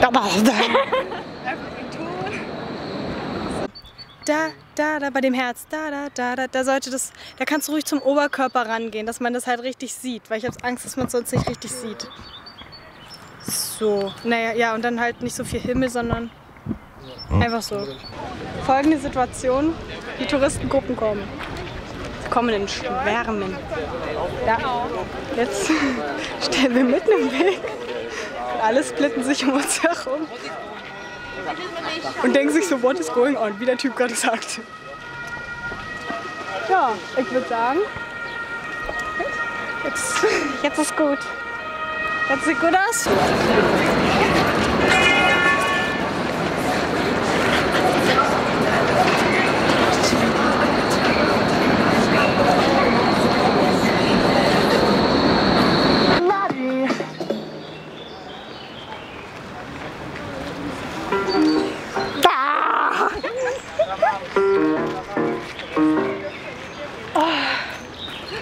Da, da, da. Da, da, da, bei dem Herz, da, da, da, da, da sollte das, da kannst du ruhig zum Oberkörper rangehen, dass man das halt richtig sieht, weil ich habe Angst, dass man es sonst nicht richtig sieht. So, naja, ja, und dann halt nicht so viel Himmel, sondern einfach so. Folgende Situation, die Touristengruppen kommen. Sie kommen in Schwärmen. Da, jetzt stehen wir mitten im Weg. Alle splitten sich um uns herum. Und denken sich so, what is going on, wie der Typ gerade sagt. Ja, ich würde sagen, jetzt, jetzt ist gut. Jetzt sieht gut aus.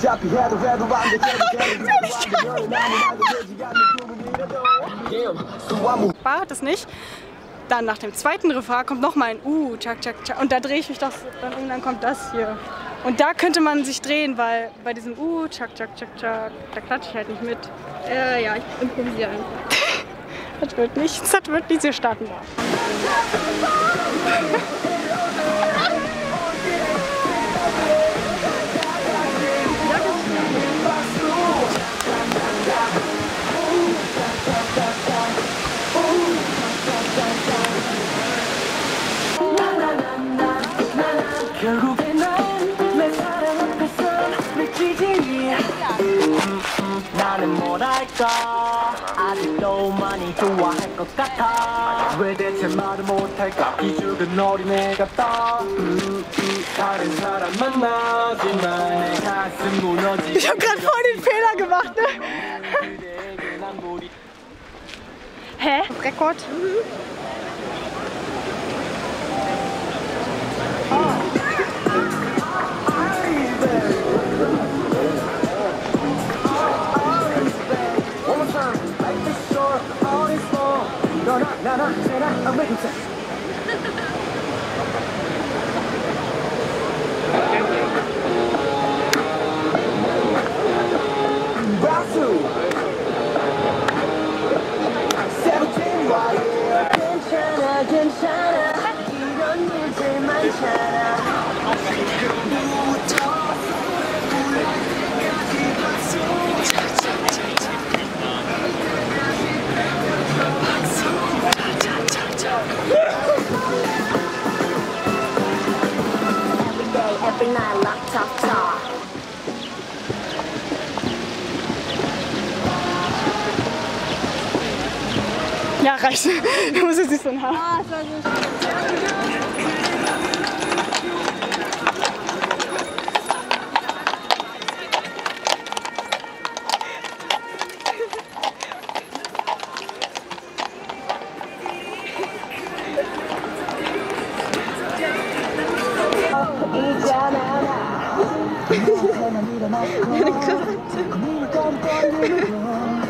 Cause I can have the rather round the War das nicht. Dann nach dem zweiten Refrain kommt nochmal ein Uh, tschak, tschak, tschak. Und da drehe ich mich das dann um, dann kommt das hier. Und da könnte man sich drehen, weil bei diesem Uh, tschak, tschak, tschak, tschak, da klatsche ich halt nicht mit. Äh, ja, ich improvisiere einfach. das wird nichts, das wird nicht so starten. 뭐랄까 아직도 많이 좋아할 것 같아 왜 대체 말을 못할까 기죽은 어린애 같다 음, 음, 다른 사람 만나지만 내 가슴 무너지 Ich habe gerade voll den Fehler gemacht, ne? 그대에게 난 무리 Hä? Rekord? One Time, like this shore, all is small. No, no, no, no, no, no, I'm making sense. Ja, reicht. Du musst jetzt nicht so ein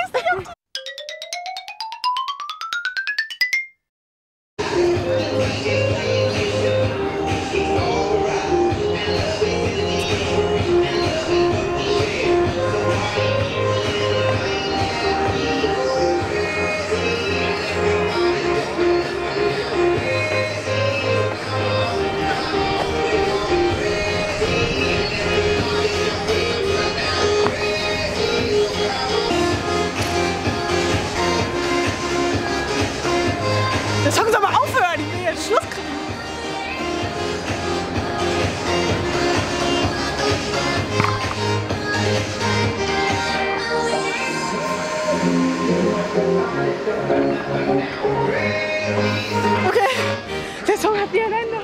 der Song soll mal aufhören, ich will jetzt Schluss kriegen. Okay, der Song hat nie ein Ende.